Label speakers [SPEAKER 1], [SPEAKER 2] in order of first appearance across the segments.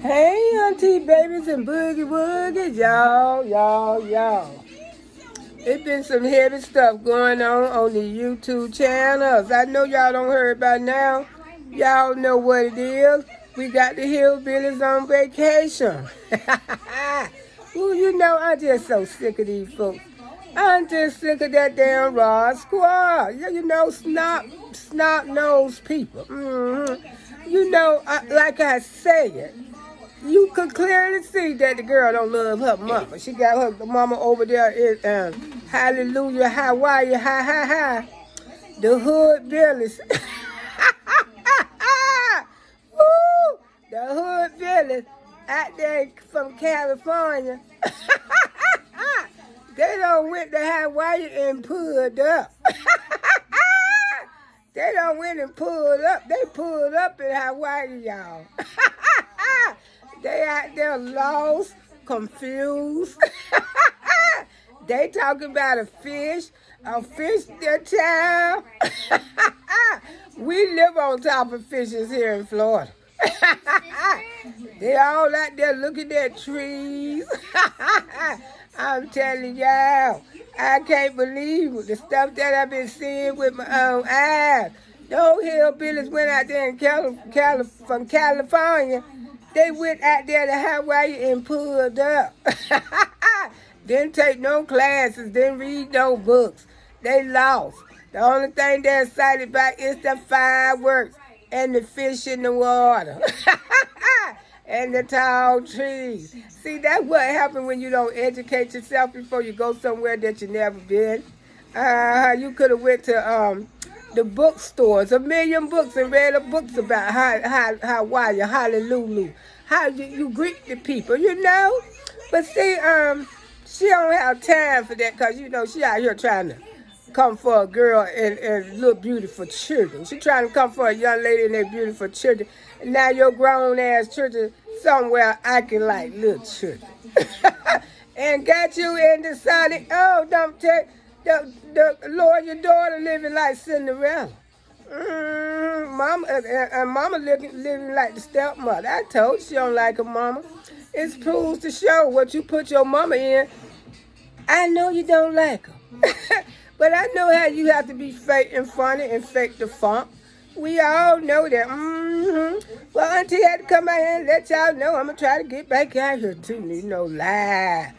[SPEAKER 1] Hey, auntie babies and boogie woogies, y'all, y'all, y'all. It's been some heavy stuff going on on the YouTube channels. I know y'all don't heard by now. Y'all know what it is. We got the hillbillies on vacation. Ooh, you know, I'm just so sick of these folks. I'm just sick of that damn raw squad. You, know, snot, snot nose people. Mm-hmm. You know, I, like I said, you could clearly see that the girl don't love her mama. She got her mama over there in um, Hallelujah, Hawaii, hi, hi, hi. The hood Billies. Woo! The hood Billies out there from California. they don't went to Hawaii and pulled up. they don't went and pulled up. They pulled up in Hawaii, y'all. They out there lost, confused. they talking about a fish, a fish their child. we live on top of fishes here in Florida. they all out there looking at trees. I'm telling y'all, I can't believe the stuff that I've been seeing with my own eyes. Those hillbillies went out there in Cali- Cali- from California they went out there to Hawaii and pulled up. didn't take no classes, didn't read no books. They lost. The only thing they're excited about is the fireworks and the fish in the water. and the tall trees. See, that's what happens when you don't educate yourself before you go somewhere that you never been. Uh, you could have went to um, the bookstores, a million books, and read the books about how how Hawaii, hallelujah, how you, you greet the people, you know. But see, um, she don't have time for that because you know she out here trying to come for a girl and, and little beautiful children. She trying to come for a young lady and their beautiful children. And now your grown ass children somewhere acting like little children. and got you in decided, oh, don't take the, the Lord, your daughter living like Cinderella. Mm, mama, and, and mama living, living like the stepmother. I told you she don't like her mama. It's proves to show what you put your mama in. I know you don't like her. but I know how you have to be fake and funny and fake the funk. We all know that. Mm-hmm. Well, Auntie had to come out here and let y'all know I'm to try to get back out here too. You know, lie.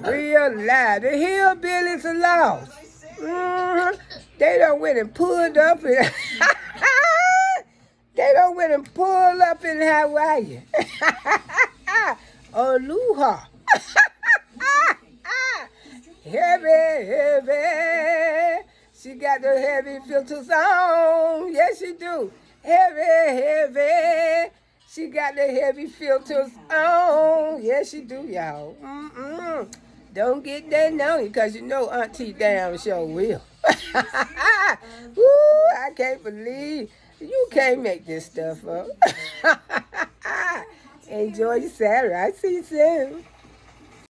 [SPEAKER 1] Real lie. The hillbillies are lost. Mm-hmm. They don't went and pulled up in. they don't went and pulled up in Hawaii. Aloha. heavy, heavy. She got the heavy filters on. Yes, she do. Heavy, heavy. She got the heavy filters on. Yes, she do, y'all. Mm-mm. Don't get that now because you know Auntie Down sure will. Woo, I can't believe you can't make this stuff up. Enjoy your Saturday. I see you soon.